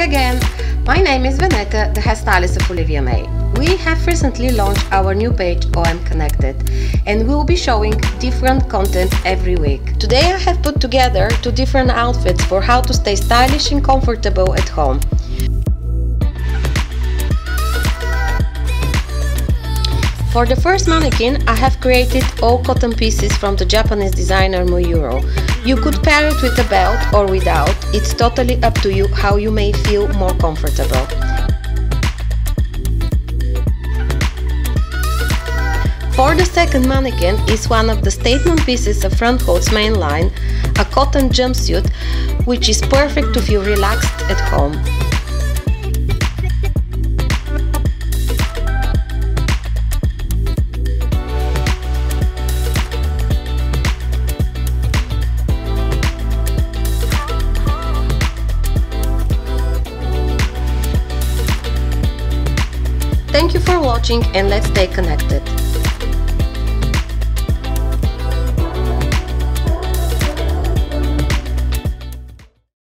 again! My name is Veneta, the hairstylist of Olivia May. We have recently launched our new page OM Connected and we'll be showing different content every week. Today I have put together two different outfits for how to stay stylish and comfortable at home. For the first mannequin, I have created all cotton pieces from the Japanese designer Moyuru. You could pair it with a belt or without, it's totally up to you how you may feel more comfortable. For the second mannequin is one of the statement pieces of Front Coat's main line, a cotton jumpsuit which is perfect to feel relaxed at home. Thank you for watching and let's stay connected.